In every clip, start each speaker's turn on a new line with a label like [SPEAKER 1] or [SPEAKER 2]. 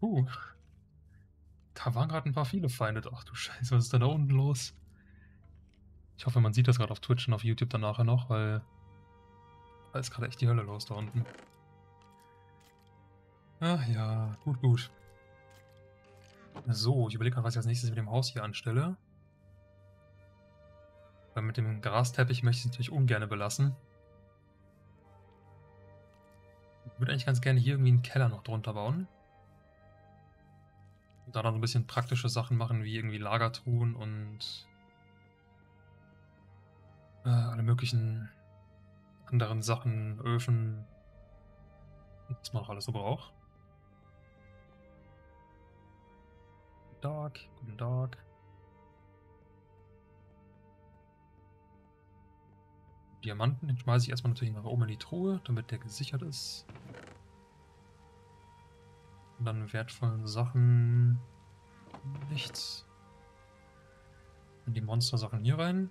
[SPEAKER 1] Uh. Da waren gerade ein paar viele Feinde. Ach du Scheiße, was ist denn da unten los? Ich hoffe, man sieht das gerade auf Twitch und auf YouTube dann nachher noch, weil da ist gerade echt die Hölle los da unten. Ach ja, gut, gut. So, ich überlege gerade, was ich als nächstes mit dem Haus hier anstelle. Weil mit dem Grasteppich möchte ich es natürlich ungern belassen. Ich würde eigentlich ganz gerne hier irgendwie einen Keller noch drunter bauen. Da dann so ein bisschen praktische Sachen machen, wie irgendwie Lagertruhen und äh, alle möglichen anderen Sachen, Öfen, was man auch alles so braucht. Guten Tag, guten Tag. Diamanten, den schmeiße ich erstmal natürlich nach oben in die Truhe, damit der gesichert ist. Und dann wertvollen Sachen nichts. Und die Monster-Sachen hier rein.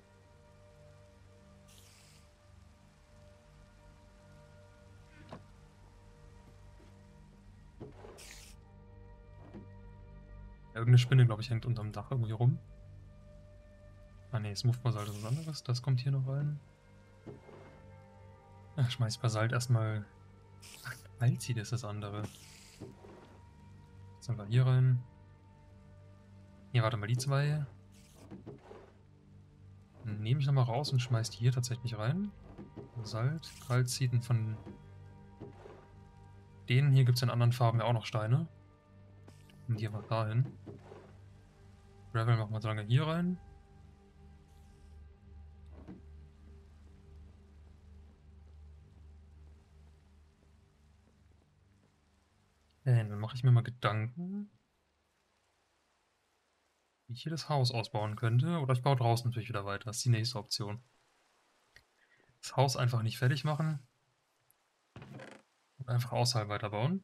[SPEAKER 1] Irgendeine Spinne, glaube ich, hängt unterm Dach irgendwie rum. Ah ne, Smooth Basalt ist was anderes. Das kommt hier noch rein. Ach, schmeiß Basalt erstmal. Ach, Alzid ist das andere. Jetzt wir hier rein. Hier, warte mal, die zwei. Nehme ich nochmal raus und schmeiß die hier tatsächlich rein. Basalt, Kalzit und von denen hier gibt es in anderen Farben ja auch noch Steine. Und die einfach dahin. Gravel machen wir so lange hier rein. Äh, dann mache ich mir mal Gedanken, wie ich hier das Haus ausbauen könnte. Oder ich baue draußen natürlich wieder weiter. Das ist die nächste Option. Das Haus einfach nicht fertig machen. Und einfach außerhalb weiterbauen.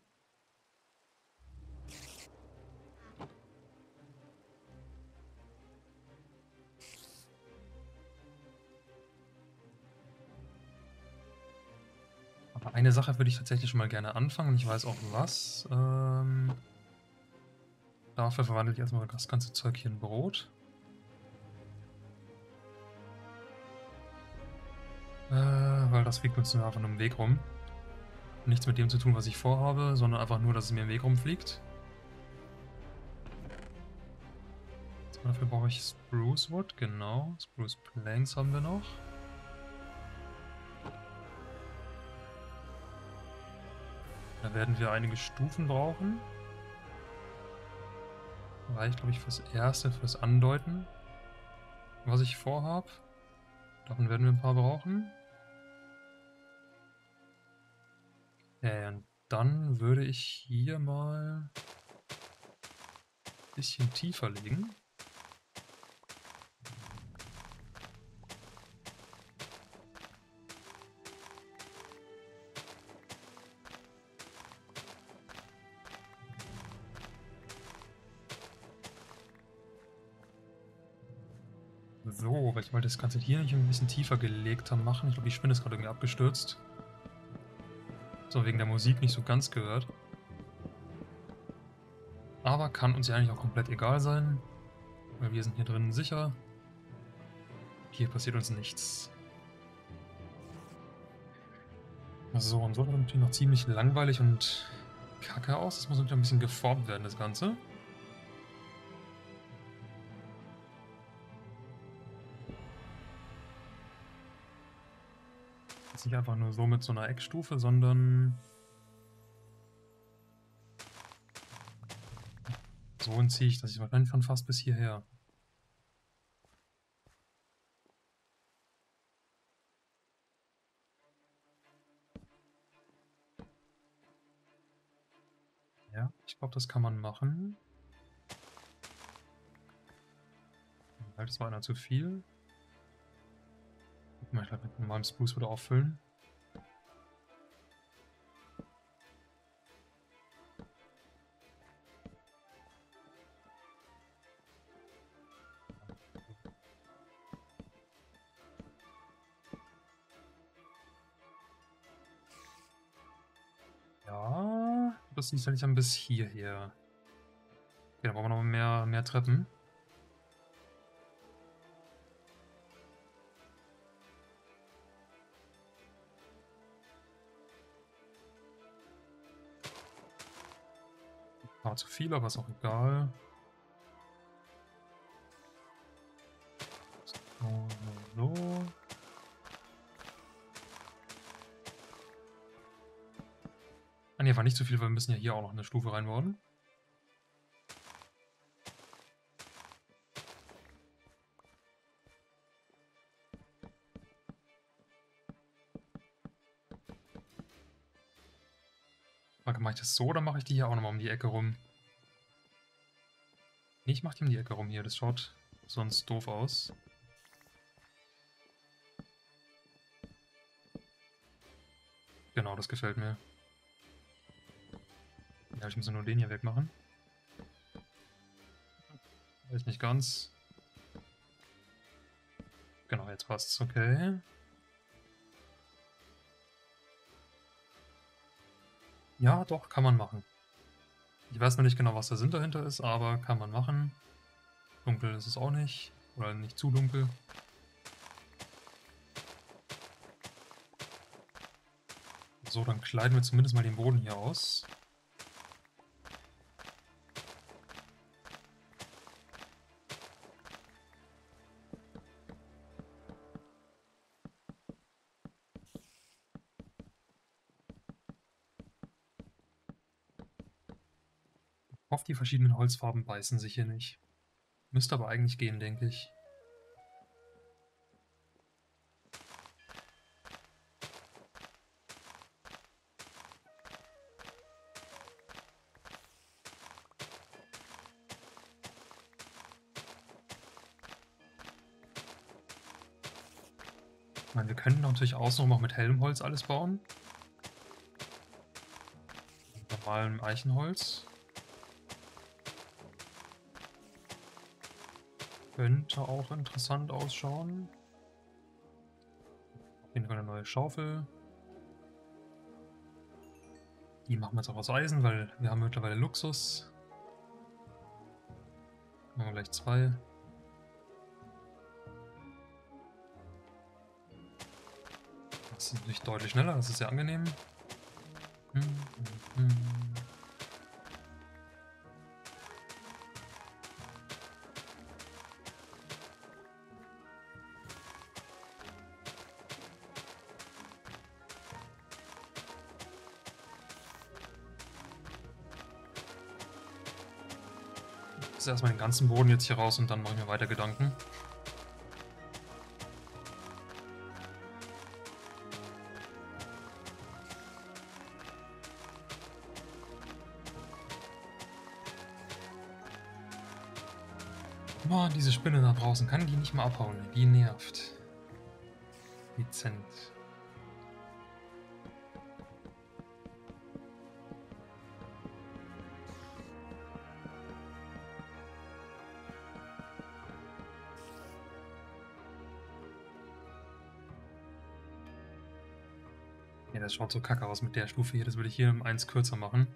[SPEAKER 1] Eine Sache würde ich tatsächlich schon mal gerne anfangen und ich weiß auch was. Ähm, dafür verwandle ich erstmal das ganze Zeug hier in Brot. Äh, weil das fliegt uns nur einfach nur im Weg rum. Nichts mit dem zu tun, was ich vorhabe, sondern einfach nur, dass es mir im Weg rumfliegt. Dafür brauche ich Spruce Wood, genau. Spruce Planks haben wir noch. Da werden wir einige Stufen brauchen. Reicht, glaube ich, fürs Erste, fürs Andeuten, was ich vorhabe. Davon werden wir ein paar brauchen. Ja, und dann würde ich hier mal ein bisschen tiefer legen. So, weil ich wollte das Ganze hier nicht ein bisschen tiefer gelegt haben machen. Ich glaube, die Spinne ist gerade irgendwie abgestürzt. So, wegen der Musik nicht so ganz gehört. Aber kann uns ja eigentlich auch komplett egal sein. Weil wir sind hier drinnen sicher. Hier passiert uns nichts. So, und so wird natürlich noch ziemlich langweilig und kacke aus. Das muss natürlich ein bisschen geformt werden, das Ganze. Jetzt nicht einfach nur so mit so einer Eckstufe, sondern so entziehe ich das. Ich wahrscheinlich von fast bis hierher. Ja, ich glaube, das kann man machen. Das war einer zu viel. Ich glaube, mit normalem Spruce wieder auffüllen. Ja, das ist tatsächlich dann bis hierher. Okay, dann brauchen wir noch mehr, mehr Treppen. War zu viel, aber ist auch egal. So, so, so. Ah ne, war nicht zu viel, weil wir müssen ja hier auch noch eine Stufe reinbauen. Mache ich das so oder mache ich die hier auch nochmal um die Ecke rum? Ich mache die um die Ecke rum hier. Das schaut sonst doof aus. Genau, das gefällt mir. Ja, ich muss nur den hier wegmachen. Ist nicht ganz. Genau, jetzt passt's. Okay. Ja, doch, kann man machen. Ich weiß noch nicht genau, was der Sinn dahinter ist, aber kann man machen. Dunkel ist es auch nicht. Oder nicht zu dunkel. So, dann kleiden wir zumindest mal den Boden hier aus. Die verschiedenen Holzfarben beißen sich hier nicht. Müsste aber eigentlich gehen, denke ich. Ich meine, wir könnten natürlich außen noch mit Helmholz alles bauen. Mit normalem Eichenholz. Könnte auch interessant ausschauen. Auf jeden Fall eine neue Schaufel. Die machen wir jetzt auch aus Eisen, weil wir haben mittlerweile Luxus. Machen wir gleich zwei. Das ist natürlich deutlich schneller, das ist sehr angenehm. Hm, hm, hm. Jetzt erstmal den ganzen Boden jetzt hier raus und dann mache ich mir weiter Gedanken. Mann, diese Spinne da draußen, kann die nicht mal abhauen? Die nervt. Dezent. Das schaut so kacke aus mit der Stufe hier. Das würde ich hier um eins kürzer machen.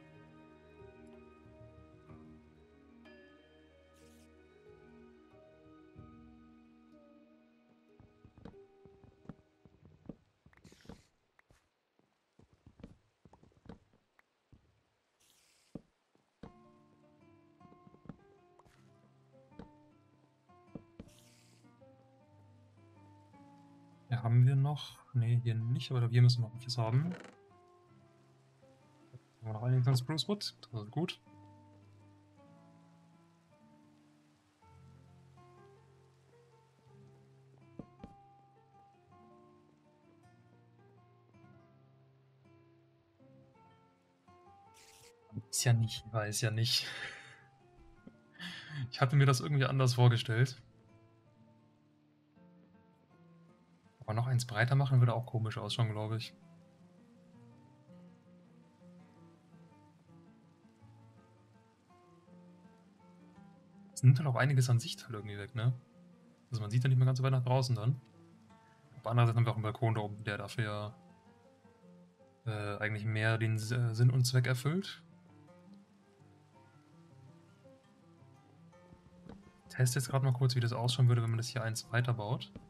[SPEAKER 1] Haben wir noch? Ne, hier nicht, aber wir müssen noch welches haben. Haben wir noch einiges an Spruce Wood? Das ist gut. Ist ja nicht, weiß ja nicht. Ich hatte mir das irgendwie anders vorgestellt. Aber noch eins breiter machen würde auch komisch ausschauen, glaube ich. Es nimmt halt auch einiges an Sicht halt irgendwie weg, ne? Also man sieht ja nicht mehr ganz so weit nach draußen dann. Anderen Seite haben wir auch einen Balkon da oben, der dafür äh, eigentlich mehr den Sinn und Zweck erfüllt. teste jetzt gerade mal kurz, wie das ausschauen würde, wenn man das hier eins weiterbaut. Jetzt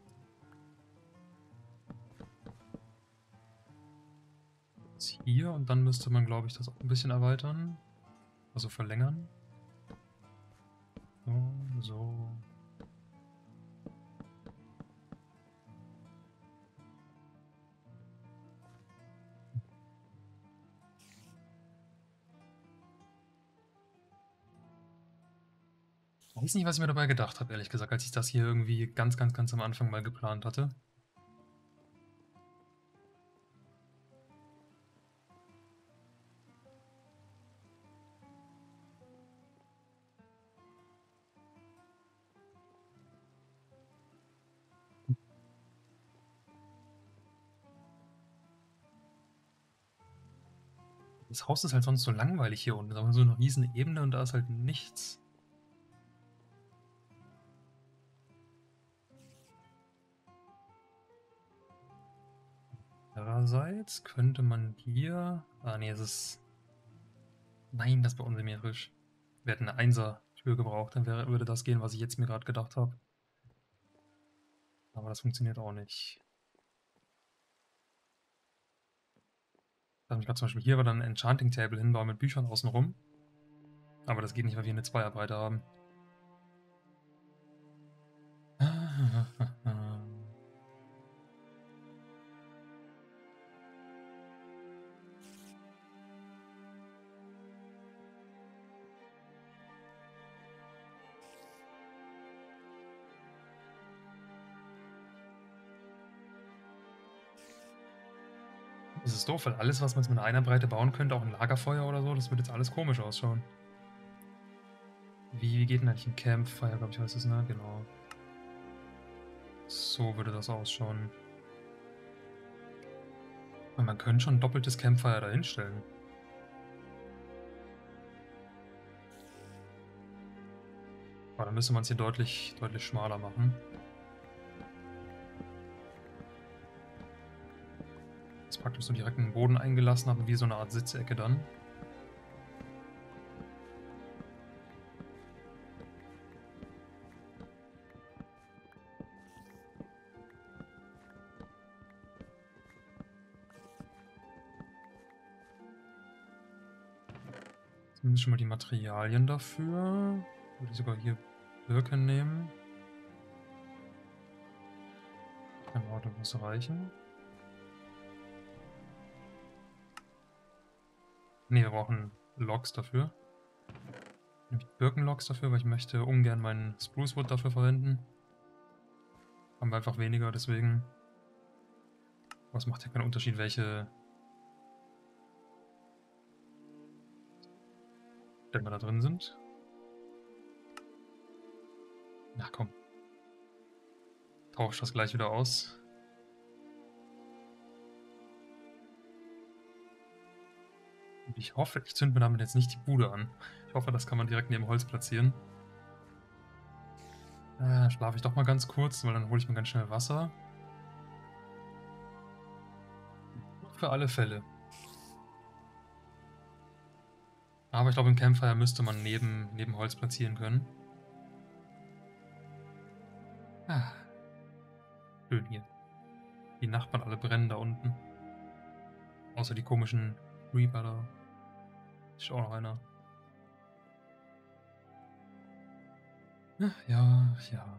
[SPEAKER 1] hier und dann müsste man, glaube ich, das auch ein bisschen erweitern. Also verlängern. So, so. Ich weiß nicht, was ich mir dabei gedacht habe, ehrlich gesagt, als ich das hier irgendwie ganz, ganz, ganz am Anfang mal geplant hatte. Haus ist halt sonst so langweilig hier unten. Da haben wir so eine riesen Ebene und da ist halt nichts. Andererseits könnte man hier... Ah nee, es ist... Nein, das war unsymmetrisch. Wir hätten eine Einser-Tür gebraucht, dann wäre, würde das gehen, was ich jetzt mir gerade gedacht habe. Aber das funktioniert auch nicht. Ich gerade zum Beispiel hier war dann ein Enchanting Table hinbauen mit Büchern außenrum. Aber das geht nicht, weil wir eine Zweierbreite haben. Das ist doof, weil alles, was man jetzt mit einer Breite bauen könnte, auch ein Lagerfeuer oder so, das wird jetzt alles komisch ausschauen. Wie, wie geht denn eigentlich ein Campfire, glaube ich, heißt es, ne? Genau. So würde das ausschauen. Und man könnte schon ein doppeltes Campfire da hinstellen. Aber dann müsste man es hier deutlich, deutlich schmaler machen. Praktisch so direkt in den Boden eingelassen habe, wie so eine Art Sitzecke dann. Zumindest schon mal die Materialien dafür. Würde ich sogar hier Birken nehmen. Genau, das muss reichen. Ne, wir brauchen Logs dafür. Nämlich Birkenlogs dafür, weil ich möchte ungern meinen Sprucewood dafür verwenden. Haben wir einfach weniger, deswegen... Was macht ja keinen Unterschied, welche... Stämme da drin sind. Na komm. Tausch das gleich wieder aus. Ich hoffe, ich zünde mir damit jetzt nicht die Bude an. Ich hoffe, das kann man direkt neben Holz platzieren. Äh, schlafe ich doch mal ganz kurz, weil dann hole ich mir ganz schnell Wasser. Für alle Fälle. Aber ich glaube, im Campfire müsste man neben, neben Holz platzieren können. Ah. Schön hier. Die Nachbarn alle brennen da unten. Außer die komischen Reaper da. Ist auch noch einer. Ja, ja.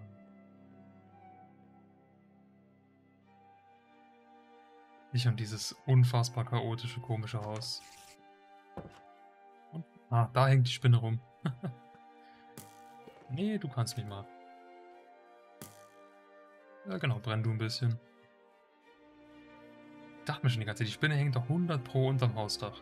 [SPEAKER 1] Ich und dieses unfassbar chaotische, komische Haus. Und, ah, da hängt die Spinne rum. nee, du kannst mich mal. Ja, genau, brenn du ein bisschen. Ich dachte mir schon die ganze Zeit, die Spinne hängt doch 100 pro unterm Hausdach.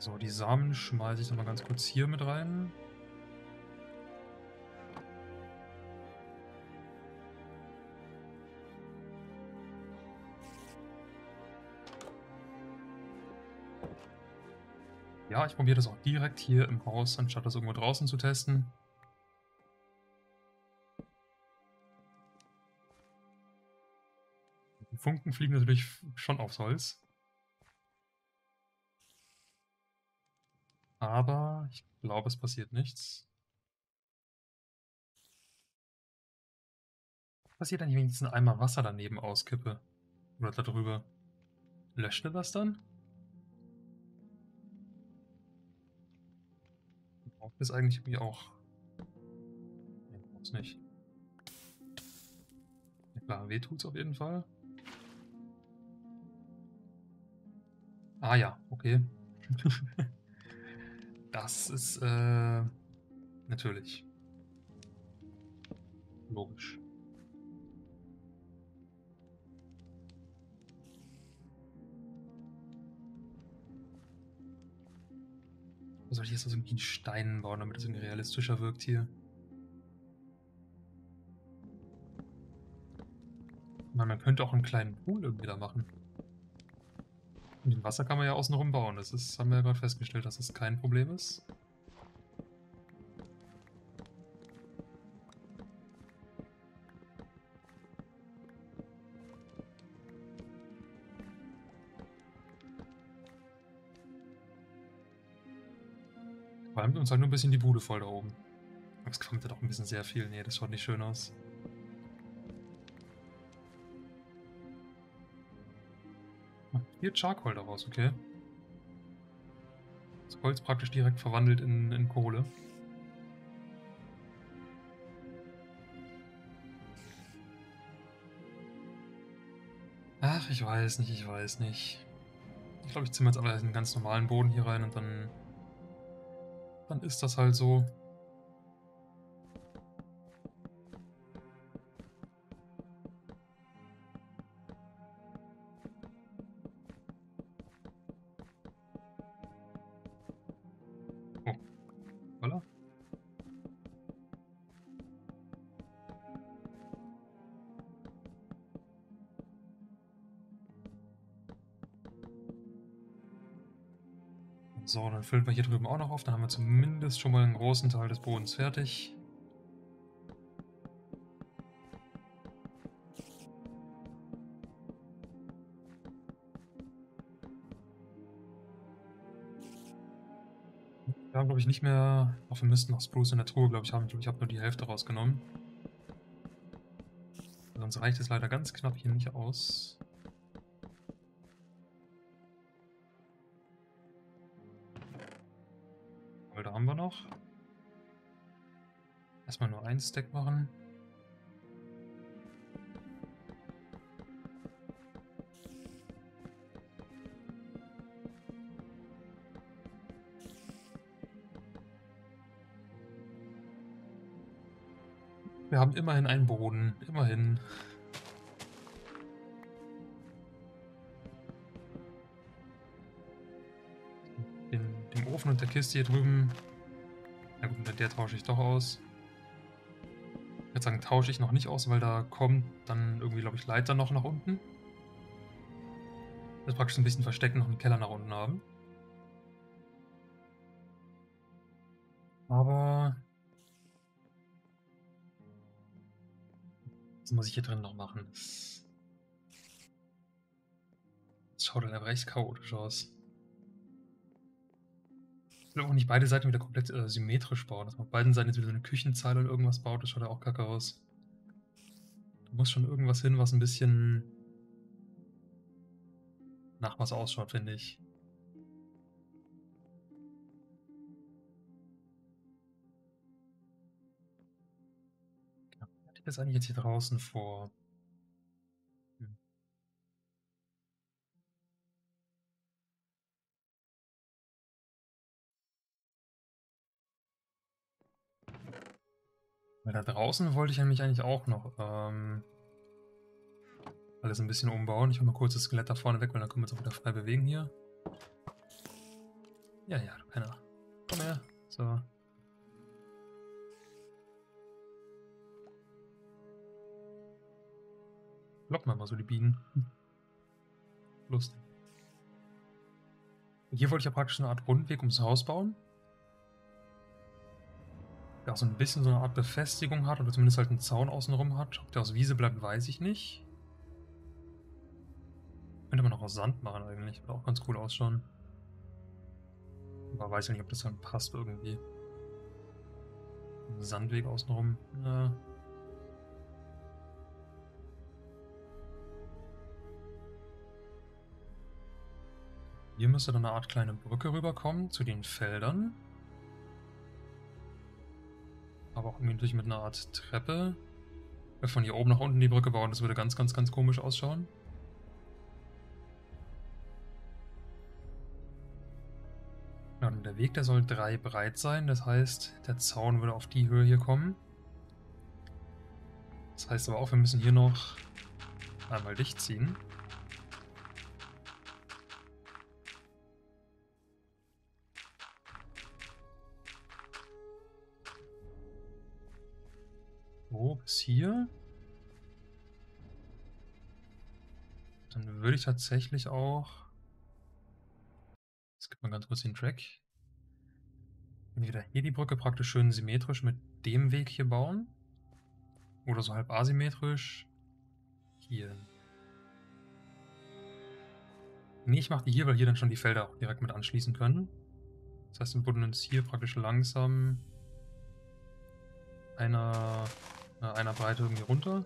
[SPEAKER 1] So, die Samen schmeiße ich nochmal ganz kurz hier mit rein. Ja, ich probiere das auch direkt hier im Haus, anstatt das irgendwo draußen zu testen. Funken fliegen natürlich schon aufs Holz. Aber ich glaube, es passiert nichts. Was passiert eigentlich, wenn ich jetzt einen Eimer Wasser daneben auskippe? Oder da drüber? Löscht er das dann? Braucht es eigentlich irgendwie auch? Nee, braucht es nicht. Ja, klar, weh tut's auf jeden Fall. Ah ja, okay. das ist äh, natürlich logisch. soll ich jetzt also irgendwie einen Stein bauen, damit es irgendwie realistischer wirkt hier? Man könnte auch einen kleinen Pool irgendwie da machen. Den Wasser kann man ja außenrum bauen. Das ist, haben wir ja gerade festgestellt, dass das kein Problem ist. Qualmt uns halt nur ein bisschen die Bude voll da oben. Es qualmt ja doch ein bisschen sehr viel. Nee, das schaut nicht schön aus. Hier Charcoal daraus, okay. Das Holz praktisch direkt verwandelt in, in Kohle. Ach, ich weiß nicht, ich weiß nicht. Ich glaube, ich ziehe jetzt aber einen ganz normalen Boden hier rein und dann... Dann ist das halt so. So, dann füllen wir hier drüben auch noch auf. Dann haben wir zumindest schon mal einen großen Teil des Bodens fertig. Wir haben, glaube ich, nicht mehr... Ach, wir müssten noch Spruce in der Truhe, glaube ich, haben. Ich habe nur die Hälfte rausgenommen. Sonst reicht es leider ganz knapp hier nicht aus. Noch? Erstmal nur ein Stack machen. Wir haben immerhin einen Boden. Immerhin. In dem Ofen und der Kiste hier drüben der tausche ich doch aus. Ich würde sagen, tausche ich noch nicht aus, weil da kommt dann irgendwie, glaube ich, Leiter noch nach unten. Das ist praktisch ein bisschen verstecken, noch einen Keller nach unten haben. Aber... Was muss ich hier drin noch machen? Das schaut aber recht chaotisch aus. Ich will auch nicht beide Seiten wieder komplett äh, symmetrisch bauen. Dass man auf beiden Seiten jetzt wieder so eine Küchenzeile oder irgendwas baut, das schaut ja auch kacke aus. Da muss schon irgendwas hin, was ein bisschen nach was ausschaut, finde ich. Ja, ich das eigentlich jetzt hier draußen vor? Da draußen wollte ich nämlich eigentlich auch noch ähm, alles ein bisschen umbauen. Ich hole mal kurz das Skelett da vorne weg, weil dann können wir uns auch wieder frei bewegen hier. Ja, ja, du Penner. Komm her. So. Locken wir mal so die Bienen. Hm. Lustig. Hier wollte ich ja praktisch eine Art Rundweg ums Haus bauen der auch so ein bisschen so eine Art Befestigung hat oder zumindest halt einen Zaun außenrum hat. Ob der aus Wiese bleibt, weiß ich nicht. Könnte man auch aus Sand machen eigentlich. Würde auch ganz cool ausschauen. Aber weiß ja nicht, ob das dann passt irgendwie. Sandweg außenrum. Ja. Hier müsste dann eine Art kleine Brücke rüberkommen zu den Feldern. Aber auch irgendwie natürlich mit einer Art Treppe. Wir von hier oben nach unten die Brücke bauen, das würde ganz, ganz, ganz komisch ausschauen. Und der Weg, der soll drei breit sein. Das heißt, der Zaun würde auf die Höhe hier kommen. Das heißt aber auch, wir müssen hier noch einmal dicht ziehen. Bis hier. Dann würde ich tatsächlich auch... Jetzt gibt man ganz kurz den Track. Entweder hier die Brücke praktisch schön symmetrisch mit dem Weg hier bauen. Oder so halb asymmetrisch. Hier. Nee, ich mache die hier, weil hier dann schon die Felder auch direkt mit anschließen können. Das heißt, wir buddeln uns hier praktisch langsam einer äh, einer Breite irgendwie runter.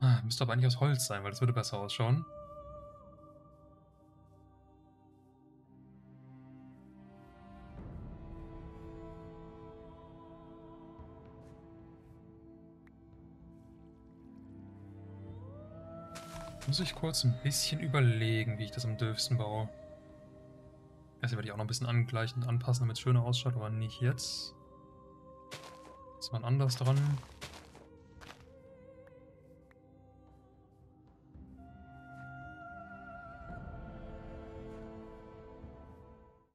[SPEAKER 1] Ah, müsste aber eigentlich aus Holz sein, weil das würde besser ausschauen. Muss ich kurz ein bisschen überlegen, wie ich das am dürfsten baue. Das werde ich auch noch ein bisschen angleichen, anpassen, damit es schöner ausschaut, aber nicht jetzt. Ist man anders dran.